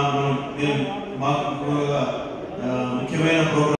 మనం మాకు ముఖ్యమైన ప్రోగ్రాం